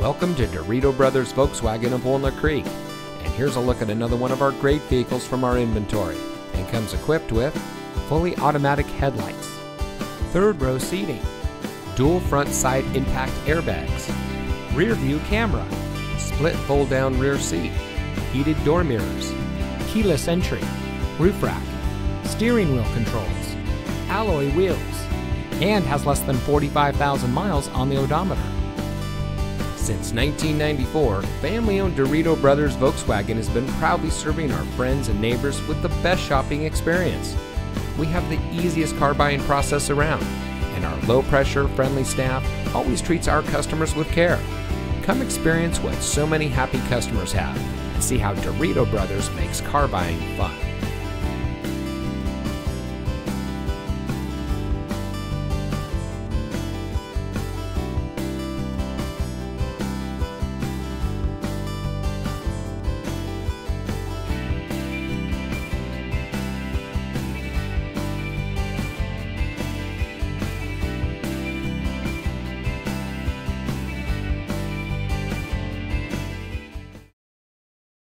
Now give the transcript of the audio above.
Welcome to Dirito Brothers Volkswagen of Walnut Creek. And here's a look at another one of our great vehicles from our inventory. And comes equipped with fully automatic headlights, third row seating, dual front side impact airbags, rear view camera, split fold down rear seat, heated door mirrors, keyless entry, roof rack, steering wheel controls, alloy wheels, and has less than 45,000 miles on the odometer. Since 1994, family owned Dirito Brothers Volkswagen has been proudly serving our friends and neighbors with the best shopping experience. We have the easiest car buying process around, and our low pressure, friendly staff always treats our customers with care. Come experience what so many happy customers have and see how Dirito Brothers makes car buying fun.